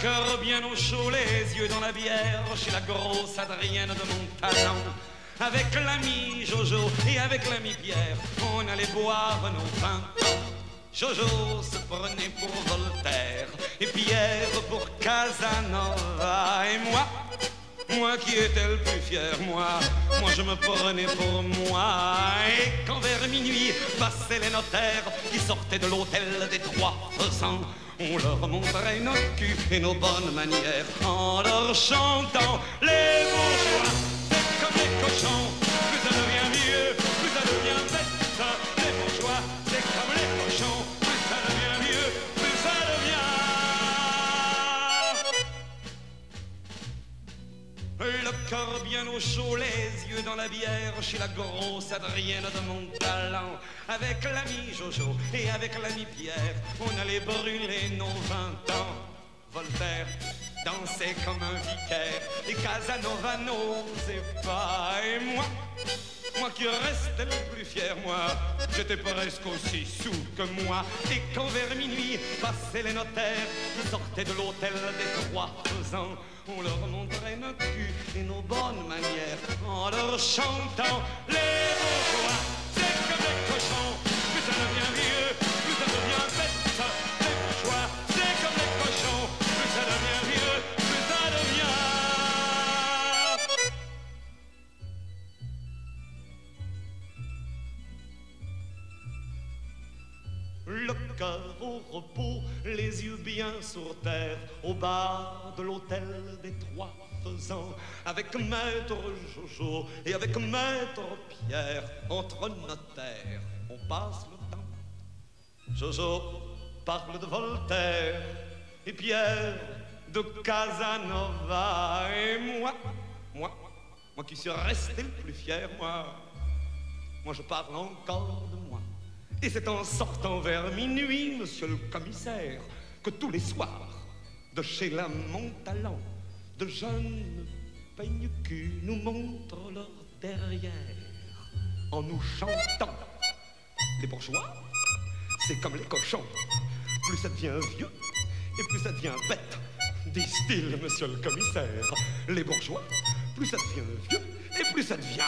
cœur bien au chaud, les yeux dans la bière, chez la grosse Adrienne de mon. Avec l'ami Jojo et avec l'ami Pierre, on allait boire nos vins. Jojo se prenait pour Voltaire et Pierre pour Casanova et moi. Moi qui étais le plus fier, moi, moi je me prenais pour moi. Et quand vers minuit passaient les notaires qui sortaient de l'hôtel des trois faisans, on leur montrait nos culs et nos bonnes manières en leur chantant les Le corps bien au chaud, les yeux dans la bière, chez la grosse Adrienne de mon talent. Avec l'ami Jojo et avec l'ami Pierre, on allait brûler nos vingt ans. Voltaire dansait comme un vicaire et Casanova n'osait pas. Et moi, moi qui restais le plus fier, moi, j'étais presque aussi sous que moi. Et quand vers minuit passaient les notaires qui sortaient de l'hôtel des trois faisans, on leur montrait nos culs et nos bonnes manières en leur chantant les bourgeois. Au repos, les yeux bien sur terre, au bar de l'hôtel des trois faisans, avec maître Jojo et avec maître Pierre, entre notaires, on passe le temps. Jojo parle de Voltaire et Pierre de Casanova et moi, moi, moi qui suis resté le plus fier, moi, moi je parle encore de moi. Et c'est en sortant vers minuit, monsieur le commissaire, que tous les soirs, de chez la Montalent, de jeunes peigne-cul nous montrent leur derrière en nous chantant. Les bourgeois, c'est comme les cochons. Plus ça devient vieux et plus ça devient bête, disent-ils, monsieur le commissaire. Les bourgeois, plus ça devient vieux et plus ça devient.